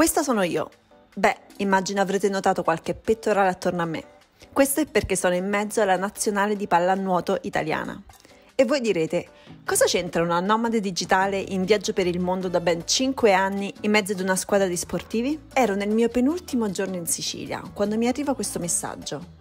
Questa sono io. Beh, immagino avrete notato qualche pettorale attorno a me. Questo è perché sono in mezzo alla nazionale di pallanuoto italiana. E voi direte, cosa c'entra una nomade digitale in viaggio per il mondo da ben 5 anni in mezzo ad una squadra di sportivi? Ero nel mio penultimo giorno in Sicilia quando mi arriva questo messaggio.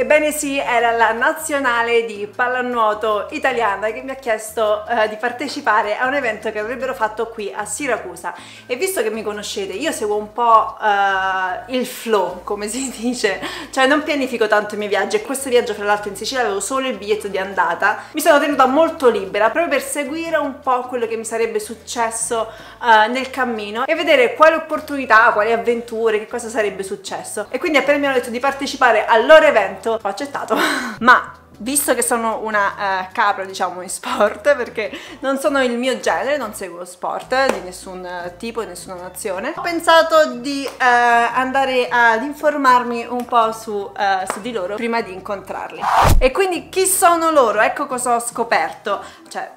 Ebbene sì, era la nazionale di pallanuoto italiana che mi ha chiesto uh, di partecipare a un evento che avrebbero fatto qui a Siracusa. E visto che mi conoscete io seguo un po' uh, il flow come si dice, cioè non pianifico tanto i miei viaggi. E questo viaggio fra l'altro in Sicilia avevo solo il biglietto di andata, mi sono tenuta molto libera proprio per seguire un po' quello che mi sarebbe successo uh, nel cammino e vedere quali opportunità, quali avventure, che cosa sarebbe successo. E quindi appena mi hanno detto di partecipare al loro evento ho accettato. Ma visto che sono una uh, capra diciamo in sport perché non sono il mio genere non seguo sport di nessun uh, tipo di nessuna nazione ho pensato di uh, andare ad informarmi un po' su, su, di loro prima di incontrarli. E quindi chi sono loro? Ecco cosa ho scoperto. Cioè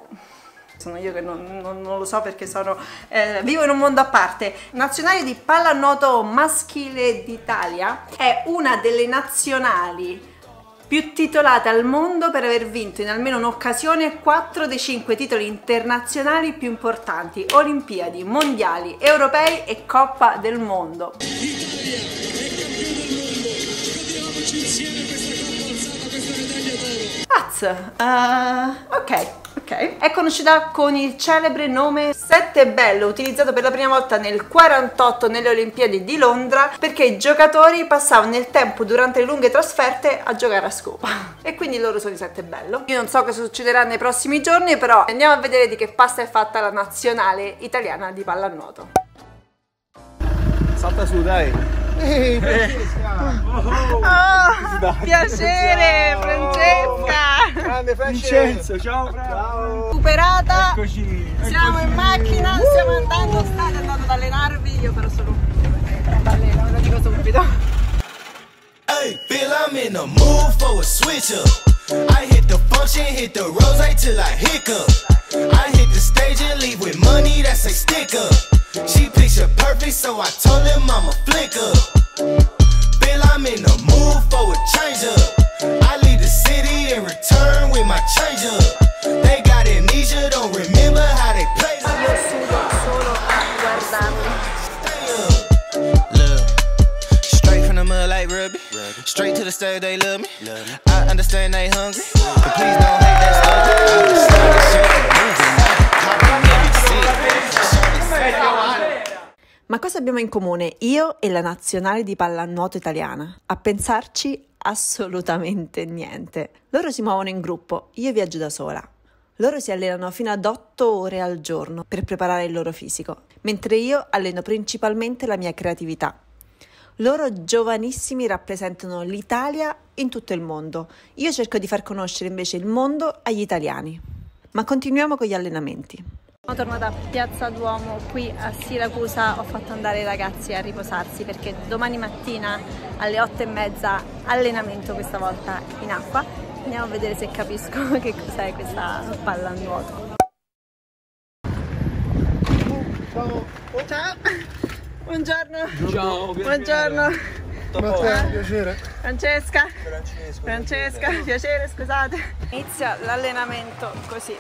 sono io che non, non, non lo so perché sono, eh, vivo in un mondo a parte. Nazionale di pallanuoto maschile d'Italia è una delle nazionali più titolate al mondo per aver vinto in almeno un'occasione 4 dei 5 titoli internazionali più importanti, Olimpiadi, Mondiali, Europei e Coppa del Mondo. Italia è campione del mondo, godiamoci insieme questa Coppa alzata, questa medaglia d'oro. Uh, ok, ok? È conosciuta con il celebre nome Sette Bello, utilizzato per la prima volta nel 48 nelle Olimpiadi di Londra perché i giocatori passavano il tempo durante le lunghe trasferte a giocare a scopa e quindi loro sono i Sette Bello. Io non so cosa succederà nei prossimi giorni, però andiamo a vedere di che pasta è fatta la nazionale italiana di pallanuoto. Salta su, dai! Ehi, Francesca! Oh, oh, piacere, Francesca! Grande Francesco, ciao Ciao! Superata! Eccoci! Siamo eccoci. in macchina, uh. stiamo andando, state andando ad allenarvi, io però sono alleno, ve lo dico subito. Hey, feel I'm in the mood for a switch up. I hit the function, hit the rose till I hiccup. I hit the stage and leave with money that's a stick up. She picture perfect, so I told him I'm a flick up. Feel I'm in the change up. They got amnesia, don't remember how they played up. Io sudo solo a guardarmi. Straight from the mud like Ruby. Straight to the stage, they love me. I understand they hungry. But please don't hate that stuff. Ma cosa abbiamo in comune io e la nazionale di pallanuoto italiana? A pensarci assolutamente niente. Loro si muovono in gruppo, io viaggio da sola. Loro si allenano fino ad 8 ore al giorno per preparare il loro fisico, mentre io alleno principalmente la mia creatività. Loro giovanissimi rappresentano l'Italia in tutto il mondo. Io cerco di far conoscere invece il mondo agli italiani. Ma continuiamo con gli allenamenti. Sono tornata a Piazza Duomo qui a Siracusa, ho fatto andare i ragazzi a riposarsi perché domani mattina alle 8 e mezza allenamento questa volta in acqua. Andiamo a vedere se capisco che cos'è questa palla a nuoto. Ciao! Ciao! Buongiorno! Ciao! Buongiorno! Matteo, piacere. Francesca. Francesco. Francesca, piacere, scusate. Inizia l'allenamento così.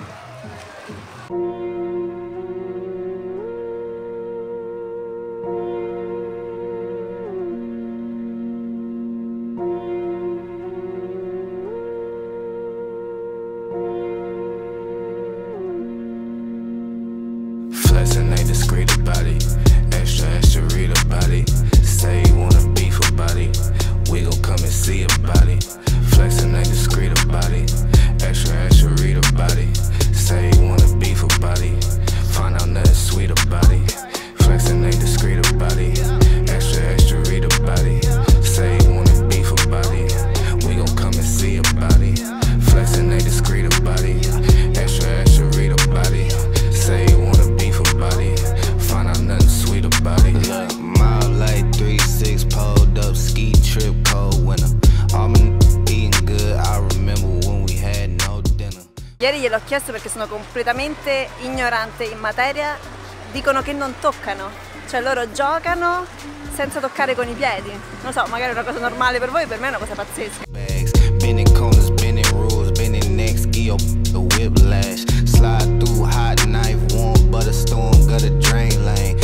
Ieri gliel'ho chiesto perché sono completamente ignorante in materia, dicono che non toccano, cioè loro giocano senza toccare con i piedi. Non so, magari è una cosa normale per voi, per me è una cosa pazzesca. Slide through hot knife, warm butter storm, gutter drain lane.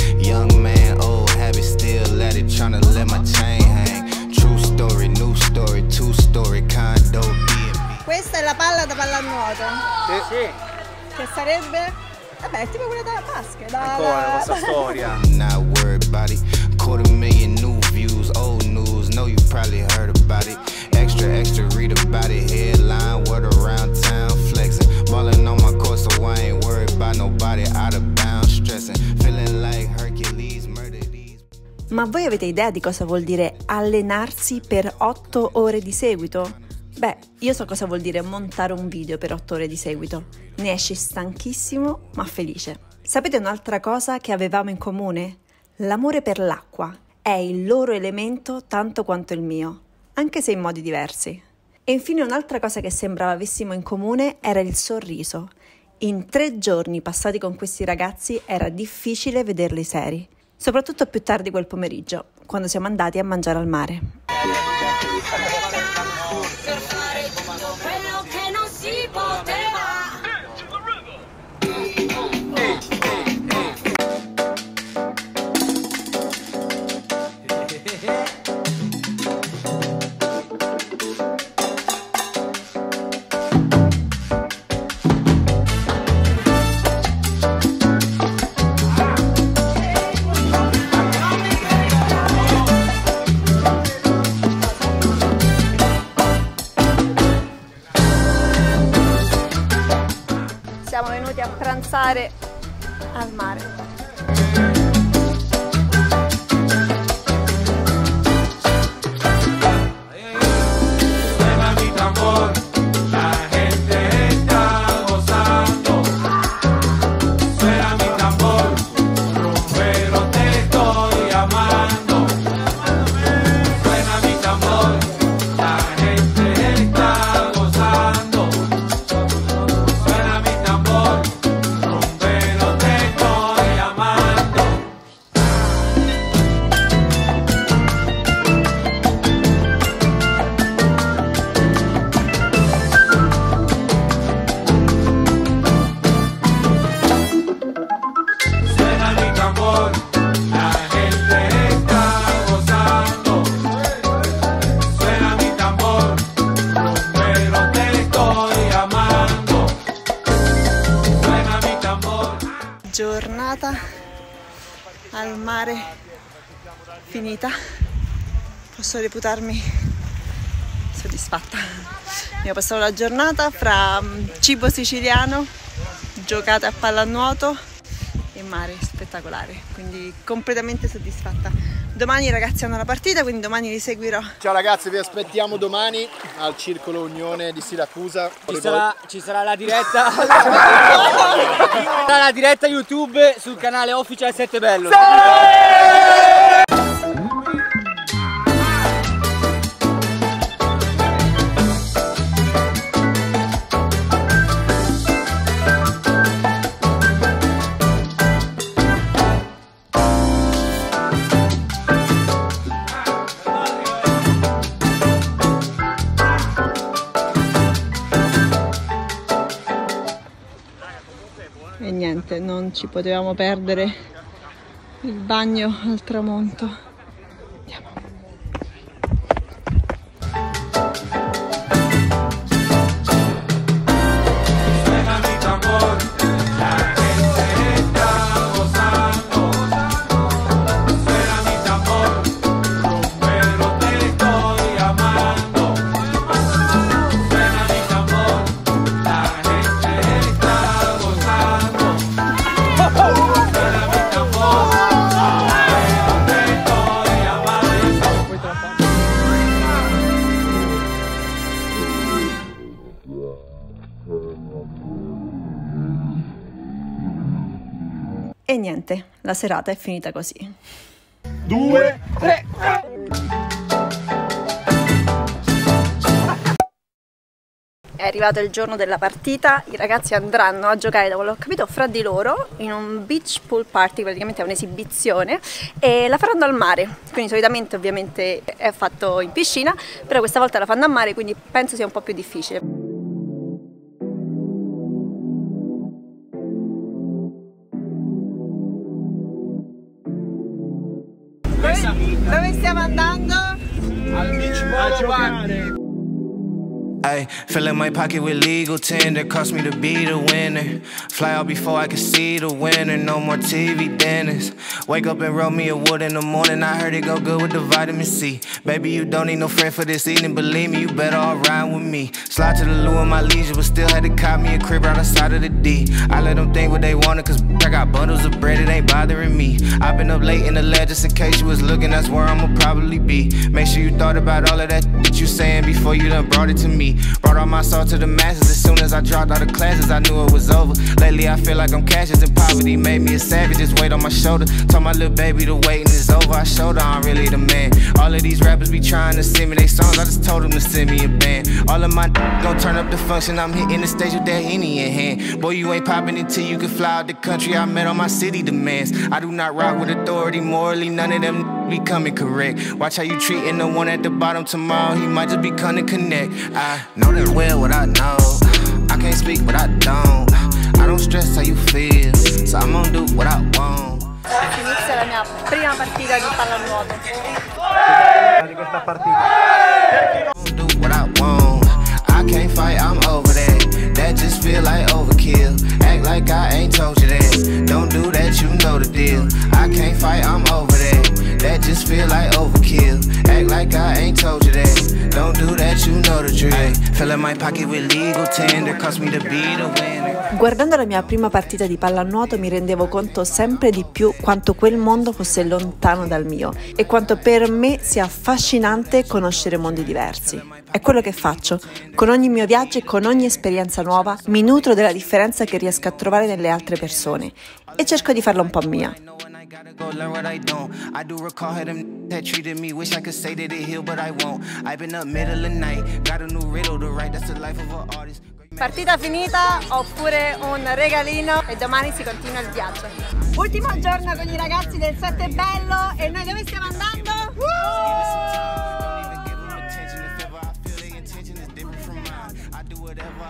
Sarebbe... Vabbè, è tipo quella da basket, da... Ancora da- questa storia. Not worried about it. Quarter million new views, old news. Know you probably heard about it. Extra, extra, read about it. Headline, word around town, flexing. Ballin' on my course, so I ain't worried about nobody out of bounds, stressing. Feeling like Hercules, murder these. Ma voi avete idea di cosa vuol dire allenarsi per 8 ore di seguito? Beh, io so cosa vuol dire montare un video per 8 ore di seguito. Ne esci stanchissimo ma felice. Sapete un'altra cosa che avevamo in comune? L'amore per l'acqua. È il loro elemento tanto quanto il mio, anche se in modi diversi. E infine un'altra cosa che sembrava avessimo in comune era il sorriso. In tre giorni passati con questi ragazzi era difficile vederli seri, soprattutto più tardi quel pomeriggio, quando siamo andati a mangiare al mare. Pranzare al mare. Finita. Posso reputarmi soddisfatta. Abbiamo passato la giornata fra mm, cibo siciliano, giocate a pallanuoto e mare spettacolare, quindi completamente soddisfatta. Domani i ragazzi hanno la partita, quindi domani li seguirò. Ciao ragazzi, vi aspettiamo domani al Circolo Unione di Siracusa. Ci sarà, ci sarà la diretta sarà la diretta YouTube sul canale Official 7 Bello. E niente, non ci potevamo perdere il bagno al tramonto. La serata è finita così. Due, tre. È arrivato il giorno della partita, i ragazzi andranno a giocare, da quello che ho capito, fra di loro in un beach pool party, praticamente è un'esibizione, e la faranno al mare. Quindi solitamente ovviamente è fatto in piscina, però questa volta la fanno a mare, quindi penso sia un po' più difficile. Dove stiamo andando? A giocare. Ay, filling my pocket with legal tender, cost me to be the winner. Fly out before I can see the winner, no more TV dinners. Wake up and roll me a wood in the morning, I heard it go good with the vitamin C. Baby, you don't need no friend for this evening, believe me, you better all ride with me. Slide to the loo in my leisure, but still had to cop me a crib right outside of the D. I let them think what they wanted, cause I got bundles of bread, it ain't bothering me. I've been up late in the lab just in case you was looking, that's where I'ma probably be. Make sure you thought about all of that that you saying before you done brought it to me. Brought all my soul to the masses as soon as I dropped out of classes, I knew it was over. Lately, I feel like I'm cashes and poverty, made me a savage, just weight on my shoulder. Told my little baby the waiting is over, I showed her I'm really the man. All of these rappers be trying to send me they songs, I just told them to send me a band. All of my gon' turn up the function, I'm hitting the stage with that Henny in hand. Boy, you ain't popping until you can fly out the country, I met on my city demands. I do not rock with authority, morally, none of them be coming correct. Watch how you treating the one at the bottom tomorrow, he might just be coming connect. I know that well what I know. I can't speak what I don't. I don't stress how you feel, so I'm gonna do what I want. Inizia la mia prima partita di pallanuoto. Di questa partita. do what I want. I can't fight, I'm over that. That just feel like overkill. Act like I ain't told you that. Don't do that, you know the deal. I can't fight, I'm over that. That just feel like overkill. Act like I ain't told you that. Don't do that, you know the drill. Filling my pocket with legal tender, cost me to be the winner. Guardando la mia prima partita di pallanuoto mi rendevo conto sempre di più quanto quel mondo fosse lontano dal mio e quanto per me sia affascinante conoscere mondi diversi. È quello che faccio. Con ogni mio viaggio e con ogni esperienza nuova mi nutro della differenza che riesco a trovare nelle altre persone e cerco di farla un po' mia. Gotta go learn what I don't. I do recall how them that treated me. Wish I could say that it healed, but I won't. I've been up middle of night, got a new riddle to write. That's the life of an artist. Partita finita oppure un regalino e domani si continua il viaggio. Ultimo giorno con i ragazzi del Sette Bello e noi dove stiamo andando?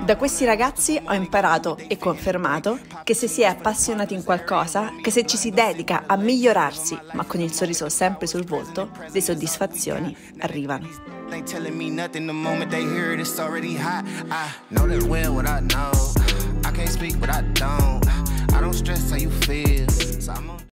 Da questi ragazzi ho imparato e confermato che se si è appassionati in qualcosa, che se ci si dedica a migliorarsi, ma con il sorriso sempre sul volto, le soddisfazioni arrivano. Feel,